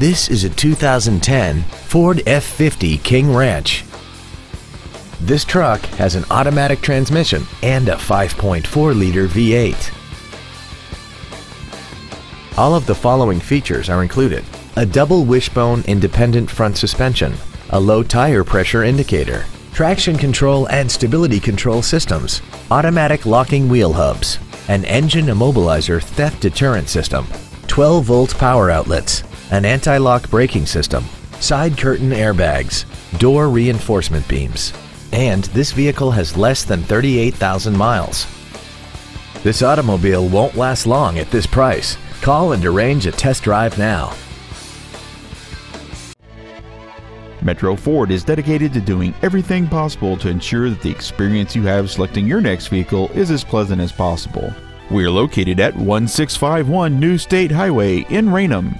This is a 2010 Ford F-150 King Ranch. This truck has an automatic transmission and a 5.4-liter V8. All of the following features are included. A double wishbone independent front suspension, a low tire pressure indicator, traction control and stability control systems, automatic locking wheel hubs, an engine immobilizer theft deterrent system, 12 volt power outlets, an anti-lock braking system, side curtain airbags, door reinforcement beams, and this vehicle has less than 38,000 miles. This automobile won't last long at this price. Call and arrange a test drive now. Metro Ford is dedicated to doing everything possible to ensure that the experience you have selecting your next vehicle is as pleasant as possible. We are located at 1651 New State Highway in Raynham.